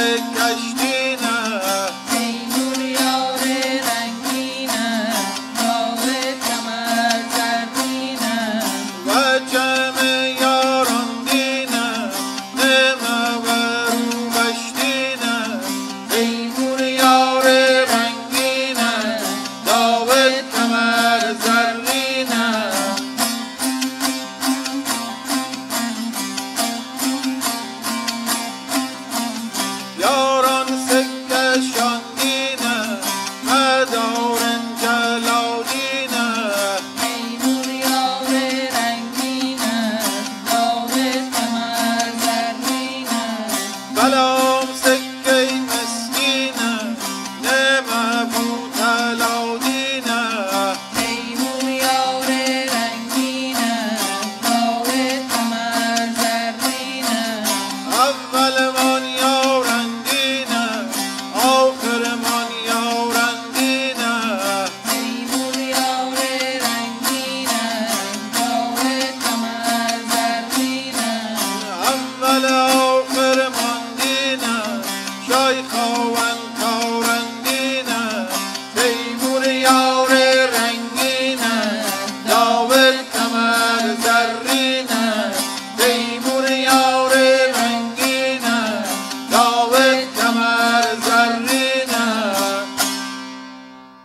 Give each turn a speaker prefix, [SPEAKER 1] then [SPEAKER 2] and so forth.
[SPEAKER 1] Ei, castigo.